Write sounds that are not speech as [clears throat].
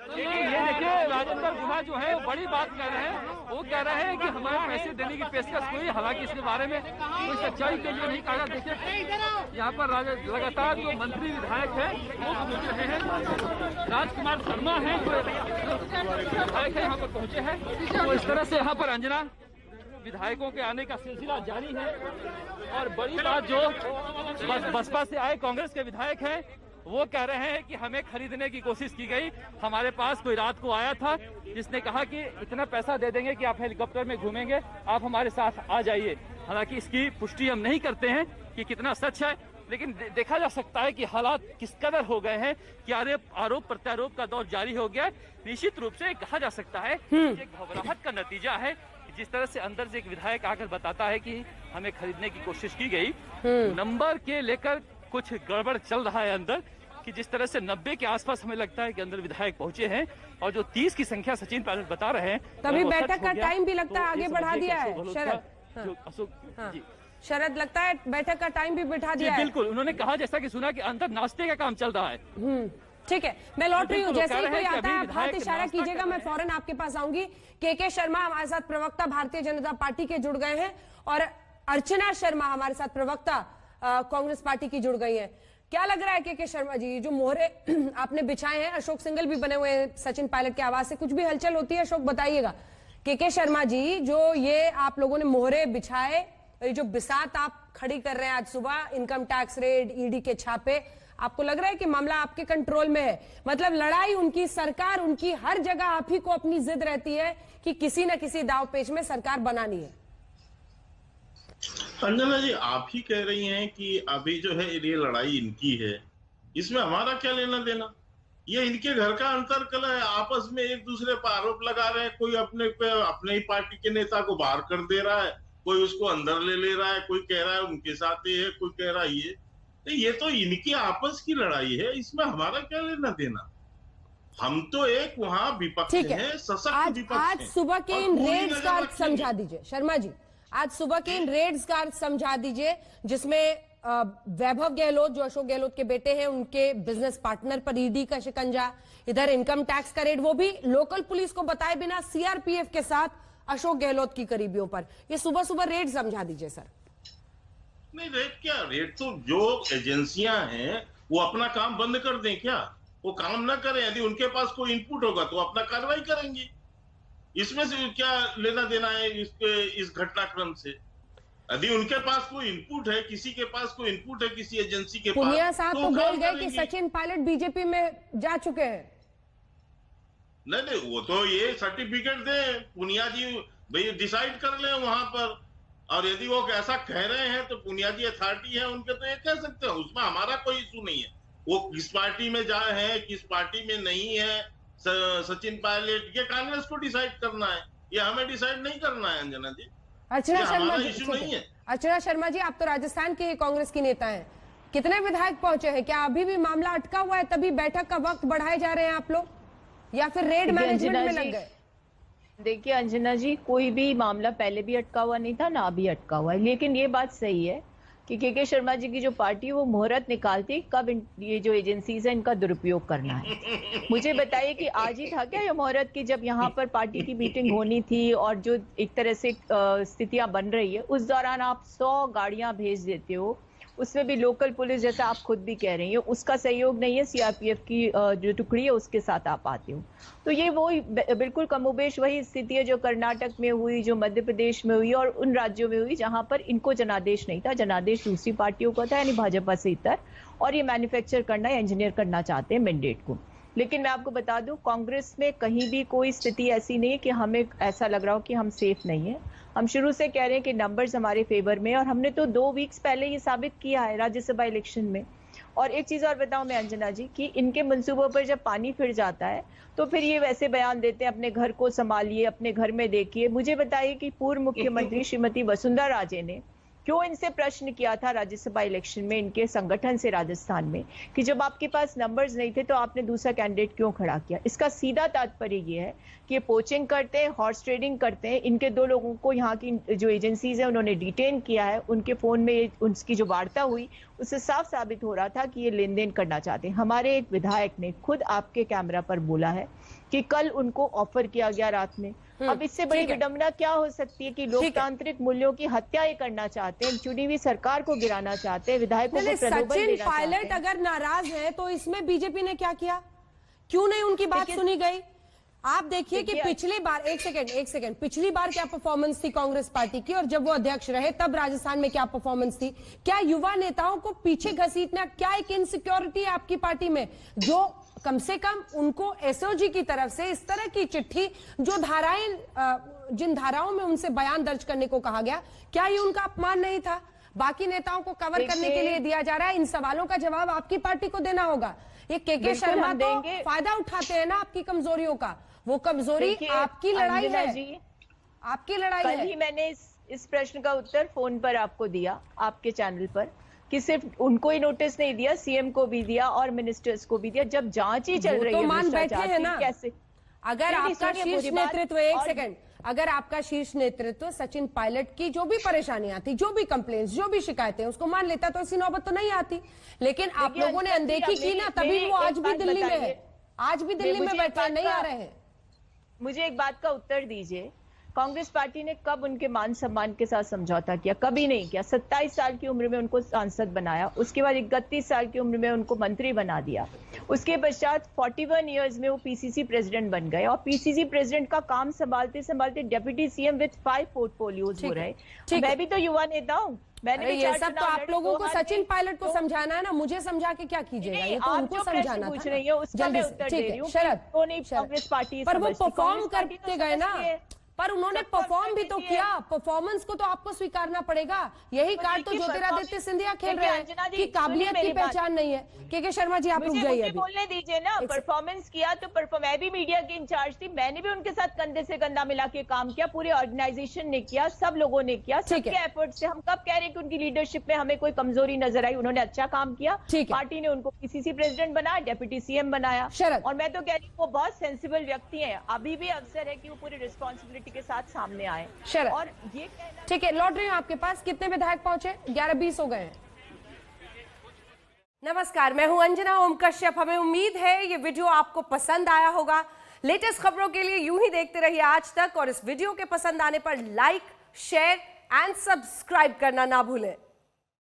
ये देखिए, राजेंद्र गुहा जो है बड़ी बात कह रहे हैं। वो कह रहे हैं कि हमारे पैसे देने की पेशकश हुई, हालाँकि इसके बारे में कोई सच्चाई के लिए नहीं कहा। देखिए, यहाँ पर लगातार जो मंत्री विधायक है, वो पहुँच रहे हैं। राजकुमार शर्मा है, जो विधायक है, यहाँ पर पहुँचे हैं। तो इस तरह से यहाँ पर अंजना विधायकों के आने का सिलसिला जारी है। और बड़ी बात जो बसपा से आए कांग्रेस के विधायक हैं वो कह रहे हैं कि हमें खरीदने की कोशिश की गई। हमारे पास कोई रात को आया था जिसने कहा कि इतना पैसा दे देंगे कि आप हेलीकॉप्टर में घूमेंगे आप हमारे साथ आ जाइए। हालाँकि इसकी पुष्टि हम नहीं करते हैं कि कितना सच है लेकिन देखा जा सकता है कि हालात किस कदर हो गए हैं कि आरोप प्रत्यारोप का दौर जारी हो गया निश्चित रूप से कहा जा सकता है एक घबराहट का नतीजा है जिस तरह से अंदर से एक विधायक आकर बताता है कि हमें खरीदने की कोशिश की गई। नंबर के लेकर कुछ गड़बड़ चल रहा है अंदर। कि जिस तरह से 90 के आसपास हमें लगता है कि अंदर विधायक पहुँचे हैं और जो 30 की संख्या सचिन पायलट बता रहे हैं तभी बैठक का टाइम भी लगता है तो आगे बढ़ा दिया है शरद। हाँ। अशोक हाँ। जी। शरद लगता है बैठक का टाइम भी बैठा दिया है। बिल्कुल। उन्होंने कहा जैसा कि सुना कि अंदर नाश्ते का काम चल रहा है। हम्म, ठीक है मैं लौट रही हूँ। जैसे ही कोई आता है आप हाथ इशारा कीजिएगा मैं फ़ौरन आपके पास आऊँगी। के के शर्मा हमारे साथ प्रवक्ता भारतीय जनता पार्टी के जुड़ गए हैं और अर्चना शर्मा हमारे साथ प्रवक्ता कांग्रेस पार्टी की जुड़ गई है। क्या लग रहा है के के शर्मा जी? जो मोहरे [clears throat] आपने बिछाए हैं, अशोक सिंगल भी बने हुए हैं सचिन पायलट के आवाज़ से, कुछ भी हलचल होती है अशोक, बताइएगा। के के शर्मा जी, जो ये आप लोगों ने मोहरे बिछाए, ये जो बिसात आप खड़ी कर रहे हैं आज सुबह इनकम टैक्स रेड ईडी के छापे, आपको लग रहा है कि मामला आपके कंट्रोल में है? मतलब लड़ाई उनकी, सरकार उनकी, हर जगह आप ही को अपनी जिद रहती है कि किसी न किसी दाव पेच में सरकार बनानी है। अंजना जी आप ही कह रही हैं कि अभी जो है ये लड़ाई इनकी है। इसमें हमारा क्या लेना देना? ये इनके घर का अंतर कल है आपस में एक दूसरे पर आरोप लगा रहे हैं। कोई अपने पे अपने ही पार्टी के नेता को बाहर कर दे रहा है कोई उसको अंदर ले ले रहा है कोई कह रहा है उनके साथ ये है कोई कह रहा है ये। तो ये तो इनकी आपस की लड़ाई है इसमें हमारा क्या लेना देना? हम तो एक वहाँ विपक्ष है। सशक्त विपक्ष आज सुबह के इन रेड्स का समझा दीजिए। शर्मा जी। आज सुबह के इन रेड्स का समझा दीजिए, जिसमें वैभव गहलोत जो अशोक गहलोत के बेटे हैं, उनके बिज़नेस पार्टनर पर ईडी का शिकंजा, इधर इनकम टैक्स का रेड वो भी लोकल पुलिस को बताए बिना सीआरपीएफ के साथ अशोक गहलोत की करीबियों पर। ये सुबह सुबह रेड समझा दीजिए, सर। नहीं रेड क्या रेड तो जो एजेंसियाँ हैं, वो अपना काम बंद कर दें क्या? वो काम ना करें, यदि उनके पास कोई इनपुट होगा तो अपना कार्रवाई करेंगे। इसमें से क्या लेना देना है इसके इस घटनाक्रम से? यदि उनके पास कोई इनपुट है किसी के पास कोई इनपुट है किसी एजेंसी के पास साहब तो, तो बोल गए कि सचिन पायलट बीजेपी में जा चुके हैं। नहीं नहीं वो तो ये सर्टिफिकेट दे पुनिया जी भाई डिसाइड कर ले वहाँ पर। और यदि वो ऐसा कह रहे हैं तो पुनिया जी अथॉरिटी है उनके तो ये कह सकते हैं उसमें हमारा कोई इशू नहीं है। वो किस पार्टी में जाए है किस पार्टी में नहीं है सचिन पायलट ये कांग्रेस को डिसाइड करना है। ये हमें डिसाइड नहीं करना है अंजना जी। अर्चना शर्मा जी नहीं है। अर्चना शर्मा जी आप तो राजस्थान के कांग्रेस की नेता हैं। कितने विधायक पहुँचे हैं? क्या अभी भी मामला अटका हुआ है तभी बैठक का वक्त बढ़ाए जा रहे हैं आप लोग? या फिर रेड मैनेजमेंट में लग गए? देखिए अंजना जी कोई भी मामला पहले भी अटका हुआ नहीं था ना अभी अटका हुआ है। लेकिन ये बात सही है कि के के शर्मा जी की जो पार्टी है, वो मुहूर्त निकालती कब ये जो एजेंसीज है, इनका दुरुपयोग करना है। मुझे बताइए कि आज ही था क्या ये मुहूर्त की जब यहाँ पर पार्टी की मीटिंग होनी थी और जो एक तरह से स्थितियाँ बन रही है, उस दौरान आप सौ गाड़ियाँ भेज देते हो उसमें भी लोकल पुलिस जैसा आप खुद भी कह रही हो, उसका सहयोग नहीं है सीआरपीएफ की जो टुकड़ी है, उसके साथ आप आते हो। तो ये वो बिल्कुल कमोबेश वही स्थिति है जो कर्नाटक में हुई, जो मध्य प्रदेश में हुई और उन राज्यों में हुई, जहाँ पर इनको जनादेश नहीं था। जनादेश दूसरी पार्टियों का था, यानी भाजपा से इतर और ये मैन्युफैक्चर करना, या इंजीनियर करना चाहते हैं मैंडेट को। लेकिन मैं आपको बता दूँ, कांग्रेस में कहीं भी कोई स्थिति ऐसी नहीं है कि हमें ऐसा लग रहा हो कि हम सेफ़ नहीं है। हम शुरू से कह रहे हैं कि नंबर्स हमारे फेवर में और हमने तो दो वीक्स पहले ये साबित किया है राज्यसभा इलेक्शन में। और एक चीज़ और बताऊँ मैं अंजना जी कि इनके मंसूबों पर जब पानी फिर जाता है तो फिर ये वैसे बयान देते हैं अपने घर को संभालिए अपने घर में देखिए। मुझे बताइए कि पूर्व मुख्यमंत्री [laughs] श्रीमती वसुंधरा राजे ने क्यों इनसे प्रश्न किया था राज्यसभा इलेक्शन में, इनके संगठन से राजस्थान में, कि जब आपके पास नंबर्स नहीं थे तो आपने दूसरा कैंडिडेट क्यों खड़ा किया? इसका सीधा तात्पर्य ये है कि ये पोचिंग करते हैं हॉर्स ट्रेडिंग करते हैं, इनके दो लोगों को यहाँ की जो एजेंसीज है, उन्होंने डिटेन किया है, उनके फ़ोन में उनकी जो वार्ता हुई उससे साफ़ साबित हो रहा था कि ये लेन देन करना चाहते हैं। हमारे एक विधायक ने खुद आपके कैमरा पर बोला है कि कल उनको ऑफ़र किया गया रात में। हम्म, अब इससे बड़ी विडंबना क्या हो सकती है कि लोकतांत्रिक मूल्यों की हत्या ये करना चाहते हैं चुनी हुई सरकार को गिराना चाहते हैं विधायकों को सचिन पायलट अगर नाराज़ है तो इसमें बीजेपी ने क्या किया? क्यों नहीं उनकी बात सुनी गई? आप देखिए कि पिछली बार एक सेकंड एक सेकंड पिछली बार क्या परफॉर्मेंस थी कांग्रेस पार्टी की और जब वो अध्यक्ष रहे तब राजस्थान में क्या परफॉर्मेंस थी? क्या युवा नेताओं को पीछे घसीटना क्या एक इनसिक्योरिटी है आपकी पार्टी में? जो कम से कम उनको एसओजी की तरफ़ से इस तरह की चिट्ठी जो धाराएँ जिन धाराओं में उनसे बयान दर्ज करने को कहा गया क्या ये उनका अपमान नहीं था? बाकी नेताओं को कवर करने के लिए दिया जा रहा है। इन सवालों का जवाब आपकी पार्टी को देना होगा। ये के के शर्मा तो देंगे। फ़ायदा उठाते हैं ना आपकी कमजोरियों का। वो कमज़ोरी आपकी लड़ाई है। जी, आपकी लड़ाई कल है। ही मैंने इस, इस प्रश्न का उत्तर फ़ोन पर आपको दिया आपके चैनल पर कि सिर्फ़ उनको ही नोटिस नहीं दिया सीएम को भी दिया और मिनिस्टर्स को भी दिया। जब जाँच ही चल रही तो है मान बैठे हैं ना। कैसे? अगर आपका शीर्ष। नेतृत्व एक सेकंड अगर आपका शीर्ष नेतृत्व सचिन पायलट की जो भी परेशानियाँ थी जो भी कंप्लेंट्स जो भी शिकायतें उसको मान लेता तो ऐसी नौबत तो नहीं आती। लेकिन आप लोगों ने अनदेखी की ना तभी वो आज भी दिल्ली में है। आज भी दिल्ली में बैठे नहीं आ रहे हैं। मुझे एक बात का उत्तर दीजिए। कांग्रेस पार्टी ने कब उनके मान सम्मान के साथ समझौता किया? कभी नहीं किया। 27 साल की उम्र में उनको सांसद बनाया। उसके बाद इकतीस साल की उम्र में उनको मंत्री बना दिया। उसके पश्चात 41 इयर्स में वो पीसीसी प्रेसिडेंट बन गए और पीसीसी प्रेसिडेंट का काम संभालते संभालते deputy CM with five portfolios हो रहे। मैं भी तो युवा नेता हूँ। मैंने ये सब तो आप लोगों को सचिन पायलट को तो- समझाना है ना? मुझे समझा के क्या कीजिएगा? ये तो उनको समझाना पूछ रही हैं, उसका मैं उत्तर दे रही हूँ। शरद। कांग्रेस पार्टी पर वो परफॉर्म तो करते गए ना। पर उन्होंने परफॉर्म भी तो किया। परफॉर्मेंस को तो आपको स्वीकारना पड़ेगा। यही कार्ड तो ज्योतिरादित्य सिंधिया खेल रहे हैं कि काबिलियत की पहचान नहीं है। के के शर्मा जी आप रुक मुझे जाइए अभी। बोलने दीजिए ना परफॉर्मेंस किया तो परफॉर्म मैं भी मीडिया की इंचार्ज थी मैंने भी उनके साथ कंधे से कंधा मिला के काम किया पूरे ऑर्गेनाइजेशन ने किया सब लोगों ने किया सबके एफर्ट से। हम कब कह रहे हैं कि उनकी लीडरशिप में हमें कोई कमज़ोरी नज़र आई? उन्होंने अच्छा काम किया। पार्टी ने उनको पीसीसी प्रेसिडेंट बनाया डेप्यूटी सीएम बनाया। और मैं तो कह रही हूँ वो बहुत सेंसिबल व्यक्ति है। अभी भी अवसर है कि वो पूरी रिस्पॉन्सिबिलिटी के साथ सामने आए। शरद। और ये ठीक है लौट रही हूँ आपके पास। कितने विधायक पहुँचे? ग्यारह बीस हो गए हैं। नमस्कार मैं हूँ अंजना ओम कश्यप हमें उम्मीद है ये वीडियो आपको पसंद आया होगा। लेटेस्ट खबरों के लिए यूँ ही देखते रहिए आज तक। और इस वीडियो के पसंद आने पर लाइक शेयर एंड सब्सक्राइब करना ना भूलें।